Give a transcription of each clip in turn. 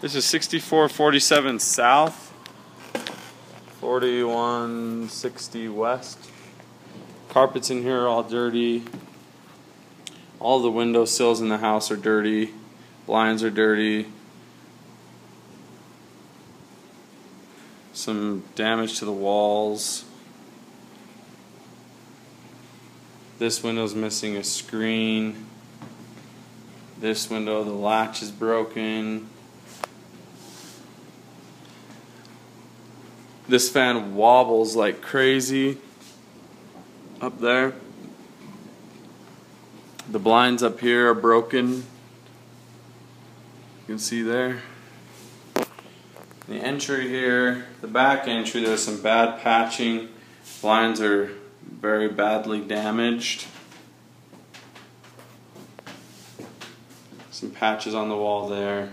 This is 6447 South, 4160 West. Carpets in here are all dirty. All the window sills in the house are dirty. Blinds are dirty. Some damage to the walls. This window's missing a screen. This window, the latch is broken. This fan wobbles like crazy up there. The blinds up here are broken. You can see there. The entry here, the back entry, there's some bad patching. Blinds are very badly damaged. Some patches on the wall there.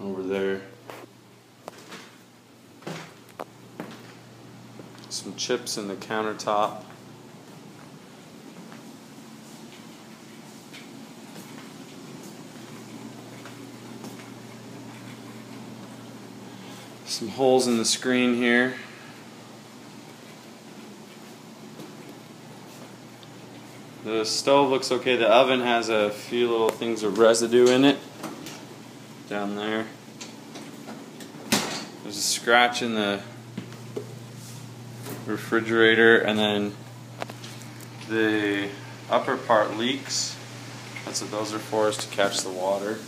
Over there. Some chips in the countertop. Some holes in the screen here. The stove looks okay. The oven has a few little things of residue in it down there. There's a scratch in the refrigerator and then the upper part leaks. That's what those are for, is to catch the water.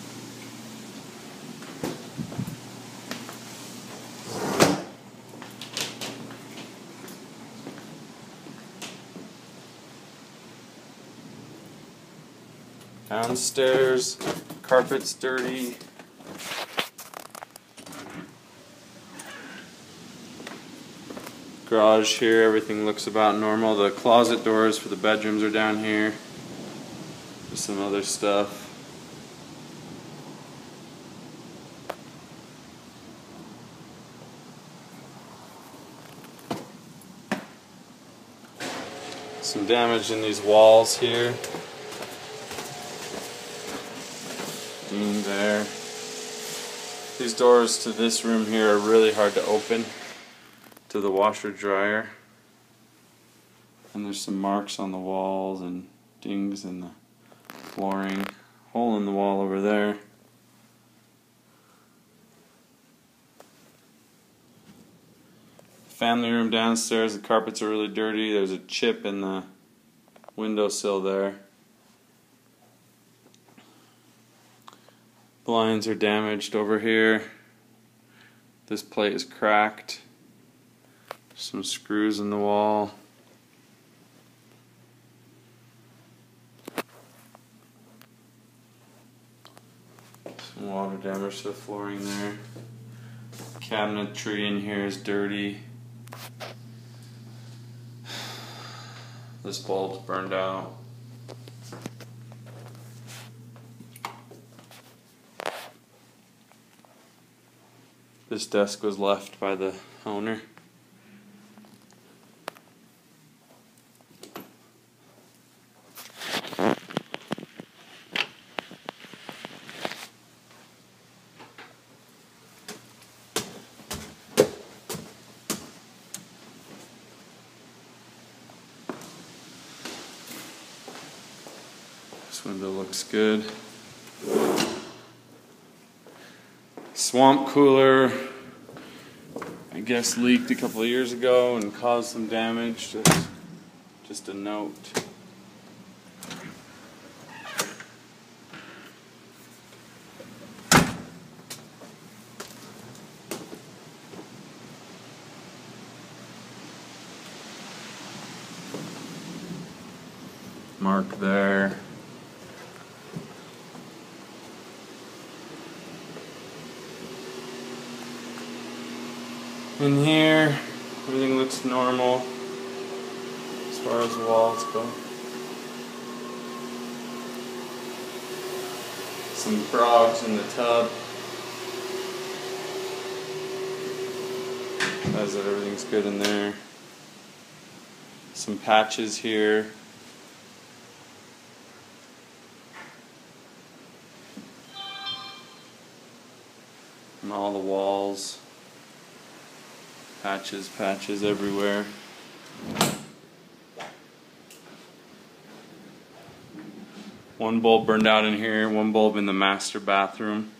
Downstairs, carpet's dirty. Garage here, everything looks about normal. The closet doors for the bedrooms are down here. There's some other stuff. Some damage in these walls here. In there. These doors to this room here are really hard to open to the washer dryer. And there's some marks on the walls and dings in the flooring. Hole in the wall over there. Family room downstairs, the carpets are really dirty. There's a chip in the windowsill there. Blinds are damaged over here. This plate is cracked some screws in the wall. Some water damage to the flooring there. Cabinetry in here is dirty. This bulb's burned out. This desk was left by the owner. Window looks good. Swamp cooler, I guess leaked a couple of years ago and caused some damage. Just, just a note. Mark there. In here, everything looks normal as far as the walls go. Some frogs in the tub. As that everything's good in there. Some patches here. And all the walls. Patches, patches everywhere. One bulb burned out in here, one bulb in the master bathroom.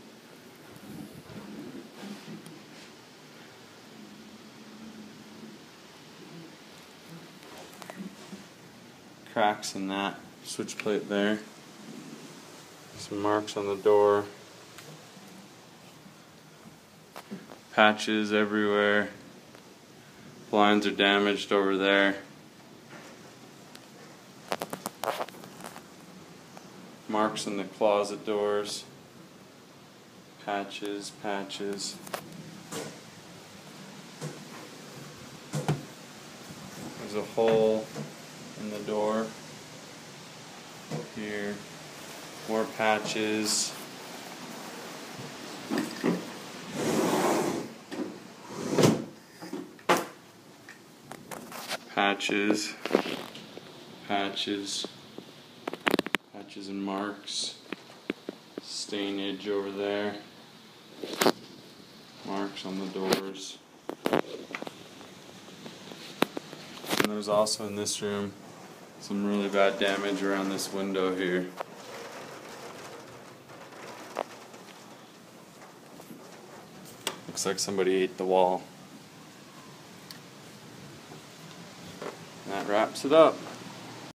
Cracks in that switch plate there. Some marks on the door. Patches everywhere. Blinds are damaged over there. Marks in the closet doors. Patches, patches. There's a hole in the door. Here. More patches. Patches. Patches. Patches and marks. Stainage over there. Marks on the doors. And there's also in this room some really bad damage around this window here. Looks like somebody ate the wall. And that wraps it up.